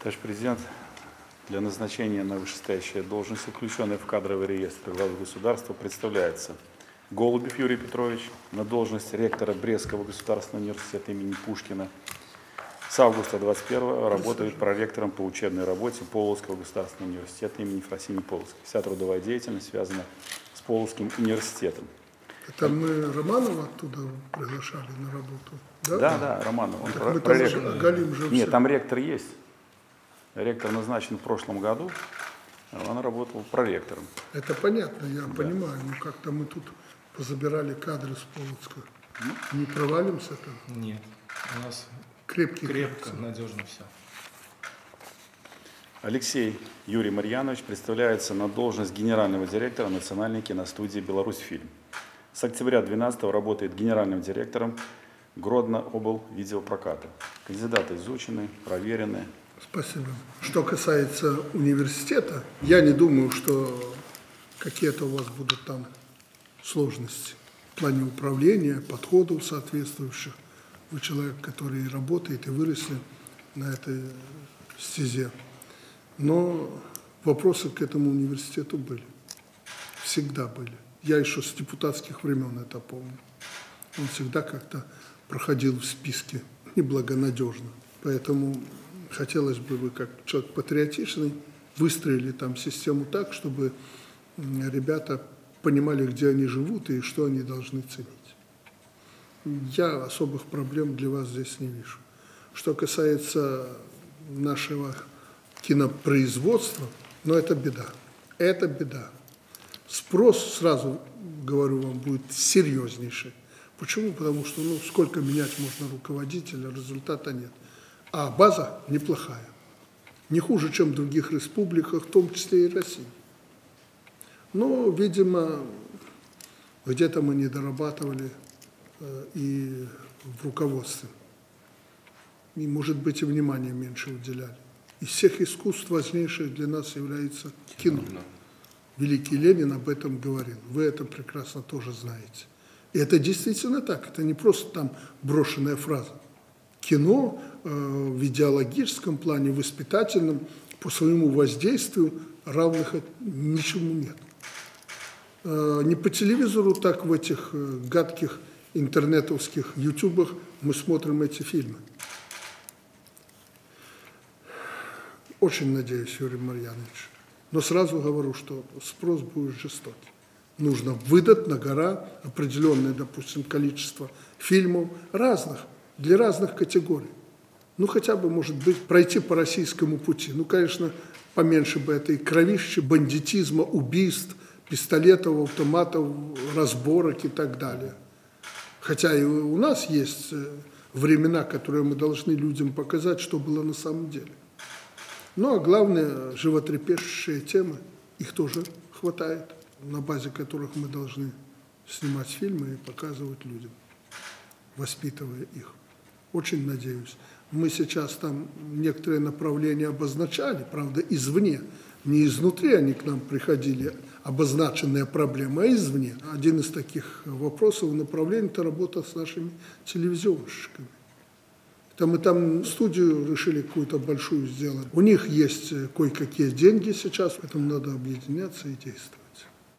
Товарищ президент, для назначения на вышестоящие должности, включенные в кадровый реестр главы государства, представляется Голубев Юрий Петрович на должность ректора Брестского государственного университета имени Пушкина. С августа 21 работает проректором по учебной работе Полоцкого государственного университета имени Фросини Полоцкой. Вся трудовая деятельность связана с Полоцким университетом. Это мы Романова оттуда приглашали на работу? Да, Да, да, Романов. Он Так про- мы там проректор. же оголим же Нет, всё. там ректор есть. Ректор назначен в прошлом году. Он работал проректором. Это понятно, я понимаю, но как-то мы тут позабирали кадры с Полоцка. Не провалимся там? Нет, у нас Крепкий крепко, надежно все. Алексей Юрий Марьянович представляется на должность генерального директора Национальной киностудии «Беларусьфильм». С октября 2012 работает генеральным директором Гродно обл. видеопроката. Кандидаты изучены, проверены. Спасибо. Что касается университета, я не думаю, что какие-то у вас будут там сложности в плане управления, подходов соответствующих. Вы человек, который работает и выросли на этой стезе. Но вопросы к этому университету были. Всегда были. Я еще с депутатских времен это помню. Он всегда как-то проходил в списке неблагонадежно. Поэтому хотелось бы вы, как человек патриотичный, выстроили там систему так, чтобы ребята понимали, где они живут и что они должны ценить. Я особых проблем для вас здесь не вижу. Что касается нашего кинопроизводства, но это беда. Это беда. Спрос, сразу говорю вам, будет серьезнейший. Почему? Потому что ну, сколько менять можно руководителя, результата нет. А база неплохая. Не хуже, чем в других республиках, в том числе и России. Но, видимо, где-то мы не дорабатывали э, и в руководстве. И, может быть, и внимания меньше уделяли. Из всех искусств важнейшее для нас является кино. Великий Ленин об этом говорил. Вы это прекрасно тоже знаете. И это действительно так. Это не просто там брошенная фраза. Кино э, в идеологическом плане, воспитательном, по своему воздействию равных ничему нет. Э, не по телевизору, так в этих э, гадких интернетовских ютубах мы смотрим эти фильмы. Очень надеюсь, Юрий Марьянович. Но сразу говорю, что спрос будет жестокий. Нужно выдать на гора определенное, допустим, количество фильмов разных, для разных категорий. Ну, хотя бы, может быть, пройти по российскому пути. Ну, конечно, поменьше бы этой кровищи, бандитизма, убийств, пистолетов, автоматов, разборок и так далее. Хотя и у нас есть э, времена, которые мы должны людям показать, что было на самом деле. Ну, а главное, животрепещущие темы, их тоже хватает, на базе которых мы должны снимать фильмы и показывать людям, воспитывая их. Очень надеюсь. Мы сейчас там некоторые направления обозначали, правда, извне. Не изнутри они к нам приходили, обозначенные проблемы, а извне. Один из таких вопросов направлений – это работа с нашими телевизионщиками. Это мы там студию решили какую-то большую сделать. У них есть кое-какие деньги сейчас, поэтому надо объединяться и действовать.